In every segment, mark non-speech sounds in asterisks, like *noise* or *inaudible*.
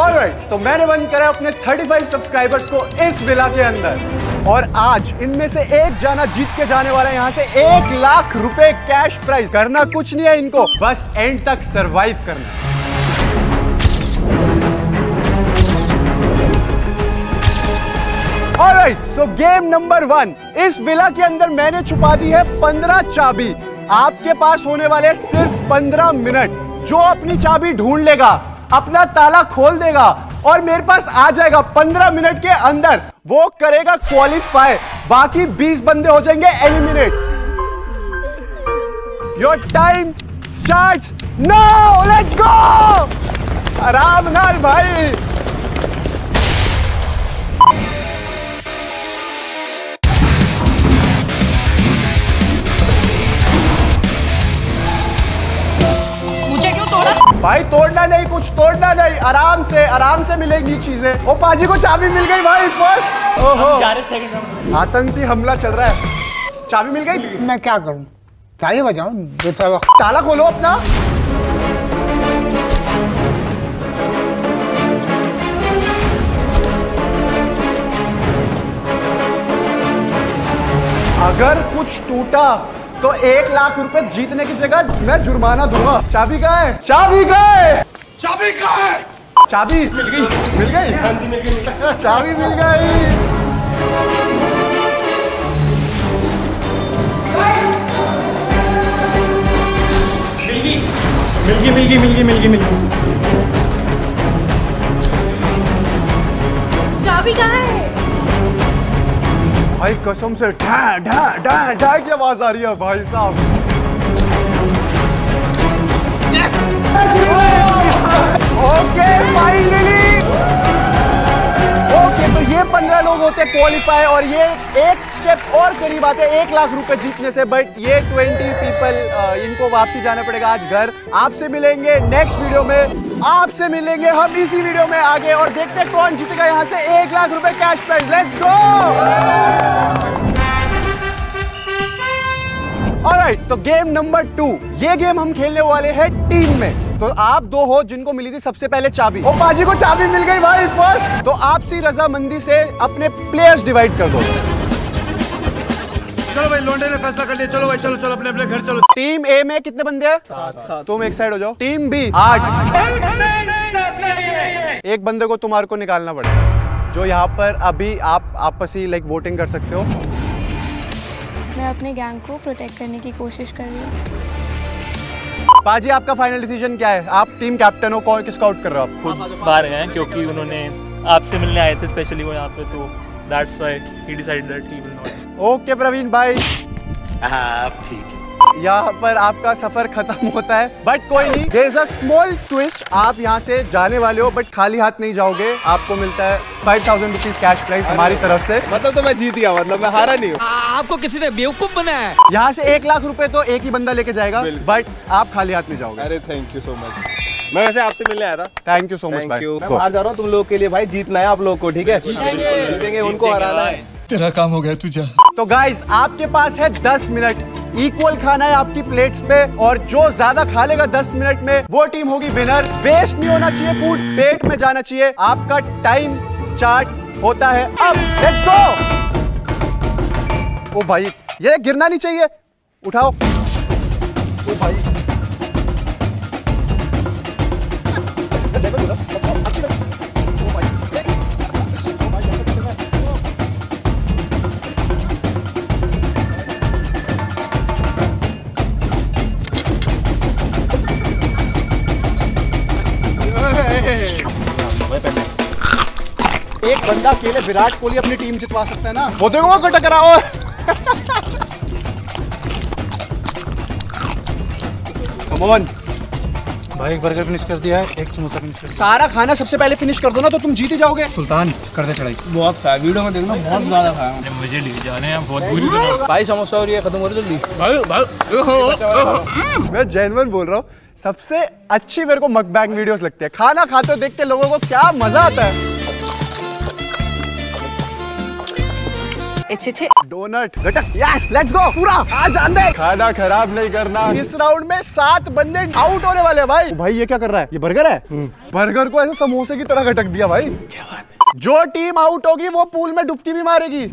Alright तो मैंने बंद करा अपने 35 सब्सक्राइबर्स को इस विला के अंदर। और आज इनमें से एक जाना जीत के जाने वाला है, यहाँ से एक लाख रुपए कैश प्राइज करना कुछ नहीं है इनको, बस एंड तक सरवाइव करना। ऑलराइट सो गेम नंबर इस विला के अंदर मैंने छुपा दी है पंद्रह चाबी। आपके पास होने वाले सिर्फ़ पंद्रह मिनट। जो अपनी चाबी ढूंढ लेगा अपना ताला खोल देगा और मेरे पास आ जाएगा पंद्रह मिनट के अंदर। वो करेगा क्वालिफाई बाकी बीस बंदे हो जाएँगे eliminate your time start no let's go आराम भाई। भाई तोड़ना नहीं कुछ तोड़ना नहीं। आराम से आराम से मिलेंगी चीज़ें। ओ पाजी को चाबी मिल गई भाई फ़र्स्ट ओहो। आतंकी हमला चल रहा है। चाबी मिल गई? मैं क्या करूँ? ताली बजाऊं? बेटा ताला खोलो अपना। अगर कुछ टूटा तो एक लाख रुपए जीतने की जगह मैं जुर्माना दूँगा। चाबी कहाँ है? चाबी कहाँ है? चाबी कहाँ है? चाबी मिल गई मिल गई? चाबी मिल गई मिल गई मिल गई मिल गई मिल गई मिल गई। चाबी कहाँ है? भाई कसम से ढा ढा ढा ढा की आवाज़ आ रही है भाई साहब। ओके फाइनली ओके तो ये पंद्रह लोग होते क्वालिफाई और ये एक स्टेप और करीब आते एक लाख रुपए जीतने से बट ये ट्वेंटी पीपल इनको वापसी जाना पड़ेगा आज घर। आपसे मिलेंगे नेक्स्ट वीडियो में। आपसे मिलेंगे हम इसी वीडियो में आगे और देखते हैं कौन जीतेगा यहाँ से। एक लाख रुपए cash prize let's go alright तो गेम नंबर टू ये गेम हम खेलने वाले हैं टीम में। तो आप दो हो जिनको मिली थी सबसे पहले चाबी। ओ बाजी को चाबी मिल गई भाई फ़र्स्ट तो आपसी रजामंदी से अपने प्लेयर्स डिवाइड कर दो। चलो भाई लोंडे ने फैसला कर लिया। चलो भाई चलो चलो अपने अपने घर चलो। टीम ए में कितने बंदे हैं? सात तुम एक साइड हो जाओ। टीम बी आठ। एक बंदे को तुम्हारे को निकालना पड़ेगा। जो यहाँ पर अभी आप आपसी लाइक वोटिंग कर सकते हो। मैं अपने गैंग को प्रोटेक्ट करने की कोशिश कर रही हूँ। पाजी आपका फाइनल डिसीज़न क्या है? आप टीम कैप्टन हो कौन किसका आउट कर रहे हो आप? खुद बाहर गए क्योंकि उन्होंने आपसे मिलने आए थे स्पेशली वो यहाँ पे तो that's why he decided that he will not okay Praveen भाई आप ठीक है। यहाँ पर आपका सफ़र खत्म होता है बट कोई नहीं। There is a small twist आप यहाँ से जाने वाले हो बट खाली हाथ नहीं जाओगे। आपको मिलता है five thousand rupees cash prize हमारी तरफ़ से। मतलब तो मैं जीत गया मतलब मैं हारा नहीं हूँ। आपको किसी ने बेवकूफ़ बनाया है? यहाँ से एक लाख रुपए तो एक ही बंदा लेके जाएगा बट आप खाली हाथ नहीं जाओगे। अरे थैंक यू सो मच मैं वैसे आपसे मिलने आया था। Thank you so much thank you मैं बाहर जा रहा हूँ तुम लोग के लिए। भाई जीतना है आप लोग को ठीक है? जीतेंगे। उनको हराना है। तेरा काम हो गया तुझे। तो गाइस आपके पास है 10 मिनट। इक्वल खाना है आपकी प्लेट्स पे और जो ज़्यादा खा लेगा 10 मिनट में, वो टीम होगी विनर वेस्ट नहीं होना चाहिए फ़ूड पेट में जाना चाहिए। आपका टाइम स्टार्ट होता है अब। लेट्स गो ओ भाई, ये गिरना नहीं चाहिए। उठाओ। ओ भाई। बंदा अकेले विराट कोहली अपनी टीम जितवा सकता है ना। वो देखो वो कट कराओ कमोन भाई एक बर्गर फिनिश कर दिया है एक समोसा फिनिश कर सारा खाना सबसे पहले फिनिश कर दो ना तो तुम जीत ही जाओगे। सुल्तान कर दे चढ़ाई। बहुत खाया वीडियो में देखना बहुत ज़्यादा खाया मुझे ले जाने हैं बहुत बुरी तरह। भाई समोसा और ये खत्म हो रही जल्दी। मैं जेनवन बोल रहा हूँ सबसे अच्छी मेरे को मकबैंग वीडियोस लगती है। खाना खाते देख के लोगों को क्या मज़ा आता है। डोनट घटक यस लेट्स गो पूरा। आज अंदर खाना खराब नहीं करना। इस राउंड में सात बंदे आउट होने वाले भाई। भाई ये क्या कर रहा है? ये बर्गर है? बर्गर को ऐसे समोसे की तरह घटक दिया भाई। क्या बात जो टीम आउट होगी वो पूल में डुबकी भी मारेगी।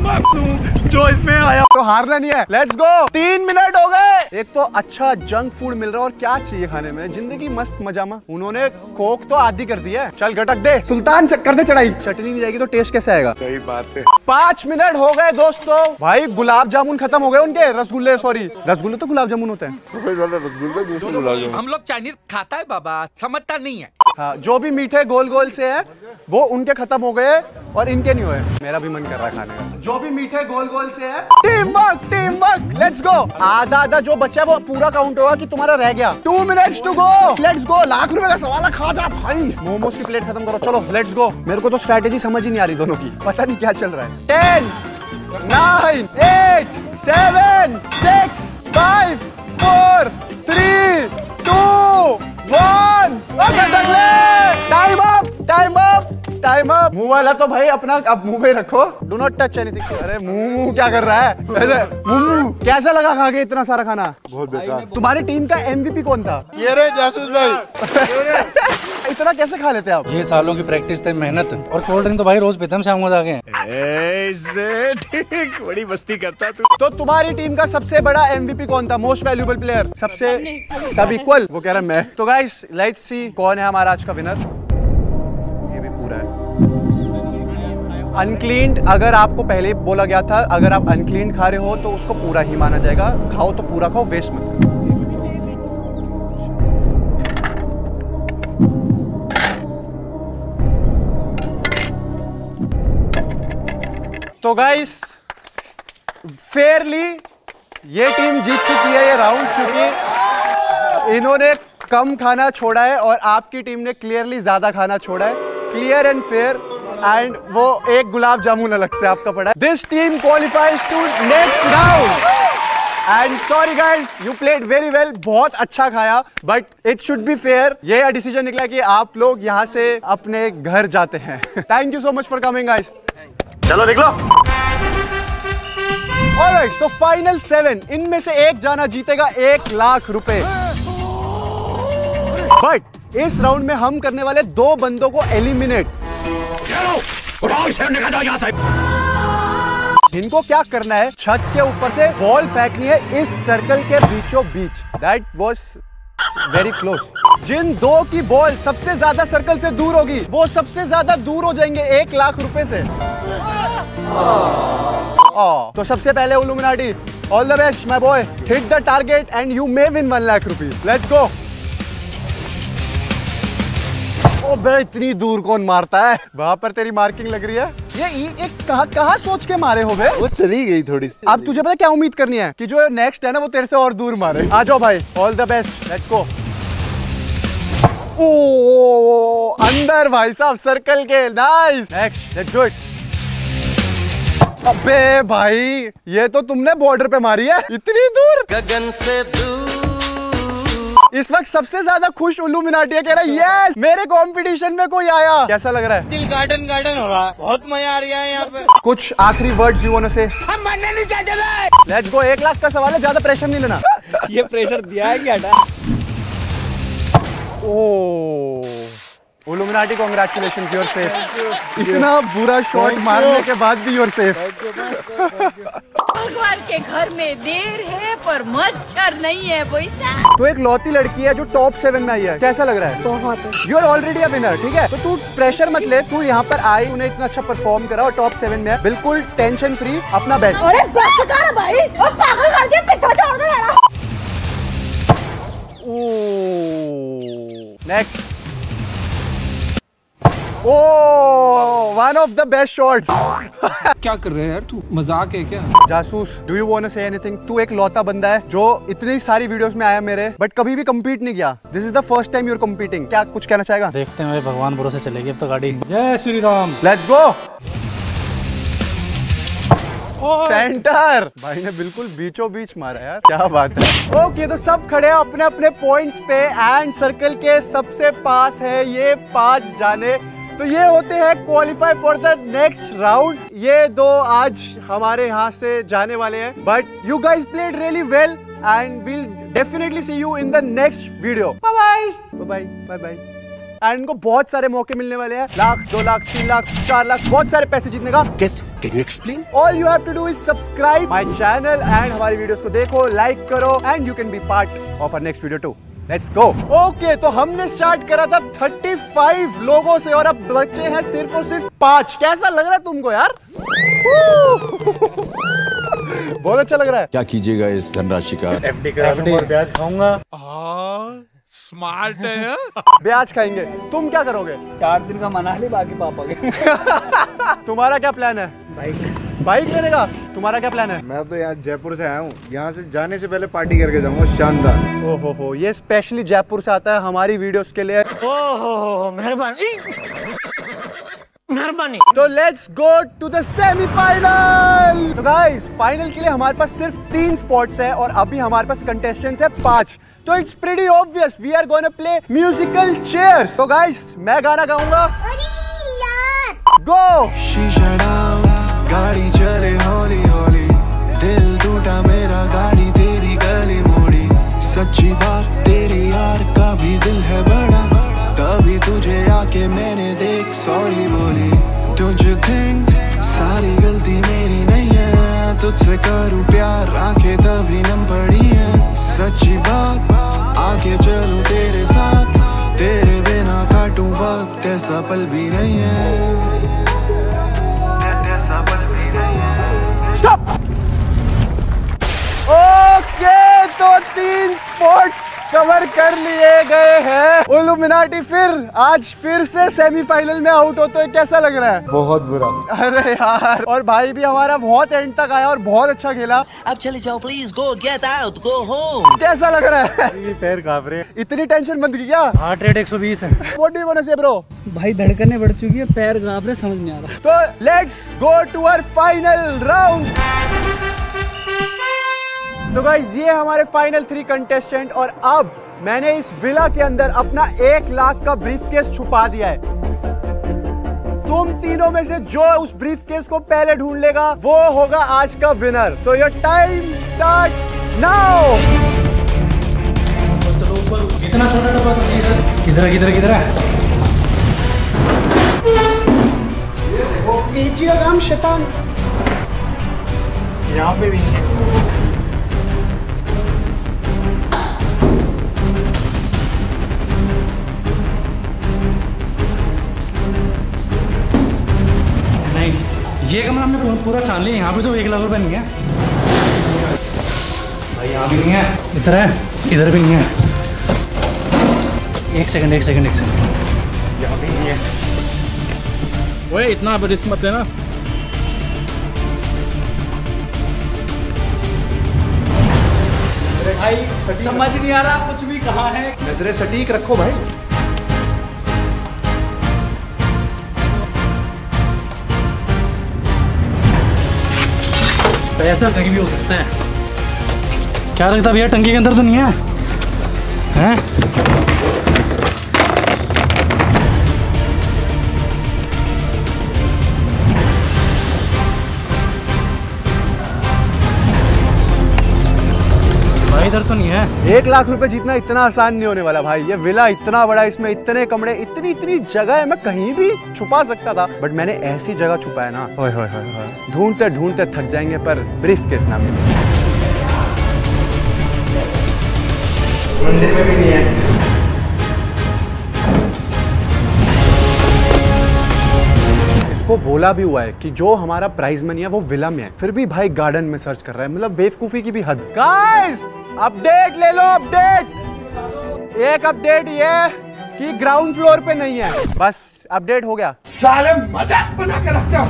जो इसमें आया तो हारना नहीं है। लेट्स गो तीन मिनट हो गए। एक तो अच्छा जंक फ़ूड मिल रहा है और क्या चाहिए खाने में? ज़िंदगी मस्त मजामा उन्होंने कोक तो आधी कर दी है। चल घटक दे। सुल्तान चक्कर दे चढ़ाई। चटनी नहीं जाएगी तो टेस्ट कैसे आएगा? सही बात है। पाँच मिनट हो गए दोस्तों। भाई गुलाब जामुन खत्म हो गए उनके। रसगुल्ले सॉरी रसगुल्ले तो गुलाब जामुन होते हैं। हम लोग चाइनीज़ खाता है बाबा। समझता नहीं है। हाँ जो भी मीठे गोल गोल से है, वो उनके खत्म हो गए और इनके नहीं हुए। मेरा भी मन कर रहा है खाने का। जो भी मीठे गोल गोल से है team work team work let's go आधा आधा जो बचा है, वो पूरा काउंट होगा कि तुम्हारा रह गया। Two minutes to go let's go lakh रुपए का सवाल खा जा भाई। मोमोज की प्लेट खत्म करो। चलो लेट्स गो मेरे को तो स्ट्रेटेजी समझ ही नहीं आ रही दोनों की। पता नहीं क्या चल रहा है। Ten nine eight seven six time up मुँह वाला तो भाई अपना अब मुँह में रखो। डू नॉट टच एनीथिंग अरे मुँह मुँह क्या कर रहा है? ऐसे मुँह मुँह। कैसा लगा खा के इतना सारा खाना? बहुत बेकार। तुम्हारी टीम का एमवीपी कौन था? ये रे जासूस भाई। *laughs* इतना कैसे खा लेते आप? ये सालों की प्रैक्टिस थे मेहनत। और कोल्ड ड्रिंक तो भाई रोज पीते हम शाम को जाके ऐसे ठीक। बड़ी मस्ती करता तू। तो तुम्हारी टीम का सबसे बड़ा एमवीपी कौन था? मोस्ट वैल्यूबल प्लेयर सबसे सब इक्वल वो कह रहा है मैं। तो गाइस लेट्स सी कौन है हमारा आज का विनर अनक्लीन्ड अगर आपको पहले बोला गया था, अगर आप अनक्लीन खा रहे हो तो उसको पूरा ही माना जाएगा। खाओ तो पूरा खाओ वेस्ट मत करो तो गाइस फेयरली ये टीम जीत चुकी है ये राउंड क्योंकि इन्होंने कम खाना छोड़ा है और आपकी टीम ने क्लियरली ज़्यादा खाना छोड़ा है। क्लियर एंड फेयर एंड वो एक गुलाब जामुन अलग से आपका पड़ा है। This team qualifies to next round and sorry guys you played very well बहुत अच्छा खाया but it should be fair ये डिसीज़न निकला कि आप लोग यहाँ से अपने घर जाते हैं। Thank you so much for coming guys चलो निकलो। ऑलराइट तो फाइनल सेवन इनमें से एक जाना जीतेगा एक लाख रुपए। बट इस राउंड में हम करने वाले दो बंदों को एलिमिनेट इनको क्या करना है छत के ऊपर से बॉल फेंकनी है इस सर्कल के बीचों बीच। दैट वॉज़ वेरी क्लोज जिन दो की बॉल सबसे ज़्यादा सर्कल से दूर होगी वो सबसे ज़्यादा दूर हो जाएँगे एक लाख रुपए से। Oh, तो सबसे पहले Illuminati all the best my boy hit the target and you may win one lakh rupees let's go oh बे इतनी दूर कौन मारता है? वहाँ पर तेरी मार्किंग लग रही है? ये एक कहा कहा सोच के मारे हो बे? वो चली गई थोड़ी सी। अब तुझे पता क्या उम्मीद करनी है? कि जो नेक्स्ट है ना वो तेरे से और दूर मारे। आ जाओ भाई all the best let's go oh अंदर भाई साहब सर्कल के nice next let's do it अबे भाई ये तो तुमने बॉर्डर पे मारी है। इतनी दूर? गगन से इस वक्त सबसे ज़्यादा खुश उल्लू मिनाटिया कह रहा है यस मेरे कंपटीशन में कोई आया। कैसा लग रहा है? दिल गार्डन गार्डन हो रहा है। बहुत मज़ा आ रहा है यहाँ पे। कुछ आखिरी वर्ड यू वांट से हम मरने नहीं चाहते लेट्स गो एक लाख का सवाल है ज़्यादा प्रेशर नहीं लेना। ये प्रेशर दिया है क्या oh Illuminati congratulation your safe इतना बुरा शॉट मारने के बाद भी योर सेफ़ भगवान के घर में देर है पर मच्छर नहीं है पैसा तो एक लौती लड़की है जो टॉप सेवन में आई है. कैसा लग रहा है? बहुत you are already a winner ठीक है? तो तू प्रेशर मत ले. तू यहाँ पर आई उन्हें इतना अच्छा परफॉर्म करा और टॉप सेवन में है. बिल्कुल टेंशन फ्री अपना बेस्ट अरे बस कर भाई. और पागल कर दिया पीछा छोड़ दे मेरा. Next oh one of the best shots क्या कर रहे हैं यार तू? मज़ाक है क्या? Jasoos do you want to say anything तू एक लौता बंदा है जो इतनी सारी वीडियोस में आया मेरे बट कभी भी कम्पीट नहीं किया। This is the first time you are competing क्या कुछ कहना चाहेगा? देखते हैं भगवान भरोसे चलेगी अब तो गाड़ी। जय Shri Ram. Let's go centre भाई ने बिल्कुल बीचों बीच मारा यार। क्या बात है। ओके okay, तो सब खड़े हैं अपने अपने पॉइंट्स पे एंड सर्कल के सबसे पास है ये पाँच जाने। तो ये होते हैं qualify for the next round ये दो आज हमारे यहाँ से जाने वाले हैं but you guys played really well and will definitely see you in the next video bye bye bye bye bye and इनको बहुत सारे मौके मिलने वाले हैं। लाख दो लाख तीन लाख चार लाख बहुत सारे पैसे जीतने का। कैसे can you explain all you have to do is subscribe my channel and हमारी वीडियोस को देखो लाइक करो and you can be part of our next video too let's go okay तो हमने स्टार्ट करा था 35 लोगों से और अब बच्चे हैं सिर्फ़ और सिर्फ़ पाँच। कैसा लग रहा है तुमको यार? *laughs* बहुत अच्छा लग रहा है। क्या कीजिएगा इस धनराशि का? एफडी करा और ब्याज खाऊँगा। स्मार्ट है *laughs* ब्याज खाएँगे। तुम क्या करोगे? चार दिन का मना ले बाकी पापा के। *laughs* तुम्हारा क्या प्लान है? बाइक बाइक लेने का तुम्हारा क्या प्लान है? मैं तो यहाँ जयपुर से आया हूँ। यहाँ से जाने से पहले पार्टी करके जाऊँगा शानदार। ओ हो हो ये स्पेशली जयपुर से आता है हमारी वीडियोस के लिए। ओहो मेहरबानी। मेहरबानी। तो let's go to the semifinal तो गाइस फाइनल के लिए हमारे पास सिर्फ़ तीन स्पॉट्स है और अभी हमारे पास कंटेस्टेंट्स है पाँच। तो it's pretty obvious we are gonna play musical chairs तो गाइस मैं गाना गाऊँगा। गो गाड़ी चले हौली हौली। दिल टूटा मेरा, गाड़ी तेरी गली मोड़ी। सच्ची बात, तेरे यार का भी दिल है बड़ा। कभी तुझे आके मैंने देख, सॉरी बोली। तुझे थिंक सारी गलती मेरी नहीं है। तुझसे करूँ प्यार, आँखें तभी नम पड़ी है। सच्ची बात आके चलूँ तेरे साथ। तेरे बिना काटूं वक्त, ऐसा पल भी नहीं कवर कर लिए गए हैं। फिर आज फिर से सेमीफाइनल में आउट होते हुए कैसा लग रहा है? बहुत बुरा। अरे यार और भाई भी हमारा बहुत एंड तक आया और बहुत अच्छा खेला। अब चले जाओ please go get out go home कैसा लग रहा है? पैर काँप रहे इतनी टेंशन बंद की क्या? हार्ट रेट 120 है। What do you want to say bro भाई धड़कने बढ़ चुकी है पैर काँप रहे समझ नहीं आ रहा। तो let's go to our final round तो गाइज़ ये हमारे फाइनल थ्री कंटेस्टेंट और अब मैंने इस विला के अंदर अपना एक लाख का ब्रीफकेस छुपा दिया है। तुम तीनों में से जो उस ब्रीफकेस को पहले ढूंढ लेगा वो होगा आज का winner so your time starts now इतना छोटा डब्बा तो किधर है किधर है किधर है? काम शैतान। यहाँ पे भी नहीं ये कमरा हमने पूरा छान लिया यहाँ पे तो एक लाख रुपए नहीं है भाई यहाँ भी नहीं है। इधर है इधर भी नहीं है। एक सेकंड एक सेकंड एक सेकंड यहाँ भी नहीं है। ओए इतना रिस्क मत लेना। भाई समझ नहीं आ रहा कुछ भी कहाँ है। नज़रें सटीक रखो भाई। ऐसा कहीं भी हो सकता है। क्या लगता है भैया, टंकी के अंदर तो नहीं है? हैं? भाई इधर तो नहीं है। एक लाख रुपए जीतना इतना आसान नहीं होने वाला भाई। ये विला इतना बड़ा इसमें इतने कमरे इतनी इतनी जगह है मैं कहीं भी छुपा सकता था। बट मैंने ऐसी जगह छुपाया ना। ढूंढते ढूंढते थक जाएँगे पर ब्रीफ केस ना मिले मंदिर में भी नहीं है। इसको बोला भी हुआ है कि जो हमारा प्राइज मनी है वो विला में है। फिर भी भाई गार्डन में सर्च कर रहा है मतलब बेवकूफ़ी की भी हद। गाइस अपडेट ले लो अपडेट एक अपडेट ये कि ग्राउंड फ्लोर पे नहीं है। बस अपडेट हो गया। साले मज़ाक बना के रखते हो।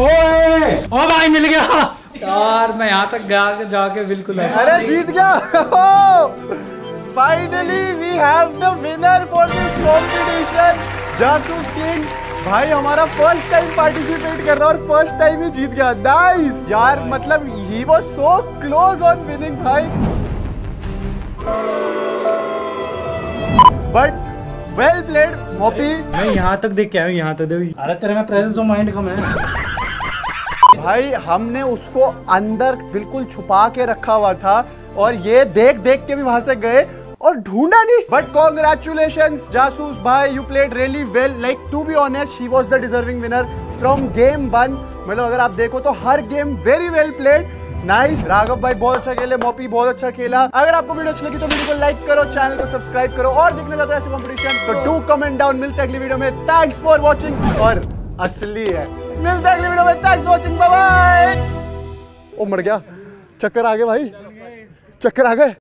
ओए! ओ भाई मिल गया। यार मैं यहाँ तक गा के जाके बिल्कुल अरे जीत गया। Finally we have the winner for this competition Jasoos king भाई हमारा फ़र्स्ट टाइम पार्टिसिपेट कर रहा और फ़र्स्ट टाइम ही जीत गया। नाइस यार मतलब he was so close on winning भाई। बट वेल प्लेड मोपी मैं यहाँ तक देख के आया हूँ यहाँ तक देख। अरे तेरे में प्रेजेंस ऑफ़ माइंड कम है। भाई, हमने उसको अंदर बिल्कुल छुपा के रखा हुआ था और ये देख देख के भी वहाँ से गए और ढूंढा नहीं। बट कॉन्ग्रेचुलेशन जासूस भाई you played really well like to be honest he was the deserving winner from game one मतलब अगर आप देखो तो हर game very well played nice Raghav भाई बहुत अच्छा खेले, मोपी बहुत अच्छा खेला। अगर आपको वीडियो अच्छी लगी तो वीडियो को लाइक करो चैनल को सब्सक्राइब करो और देखना चाहते हो ऐसे कंपटीशन तो डू कमेंट डाउन मिलते अगली वीडियो में. थैंक्स फॉर वॉचिंग और असली है। मिलते हैं अगली वीडियो में। Thanks for watching bye bye ओ, मर गया। चक्कर आ गए भाई। चक्कर आ गए।